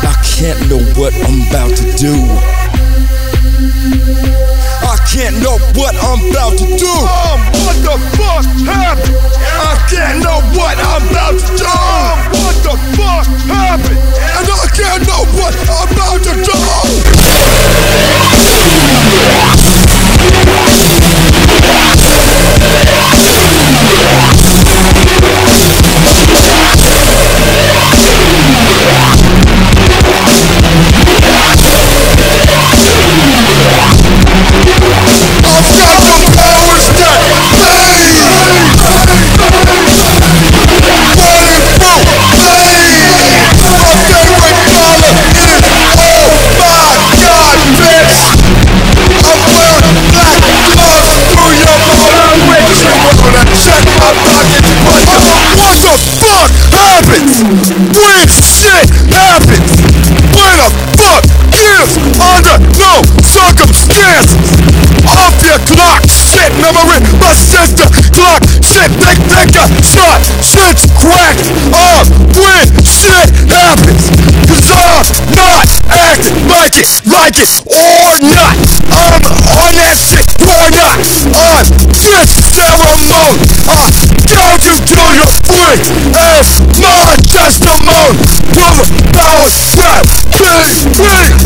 I can't know what I'm about to do. I can't know what I'm about to do. What the fuck happens when shit happens? When the fuck is under no circumstances? Off your clock, shit, memory, my sister clock, shit, think, think uh, I shot, shit's cracked off when shit happens. Cause I'm not acting like it, like it or not. Break!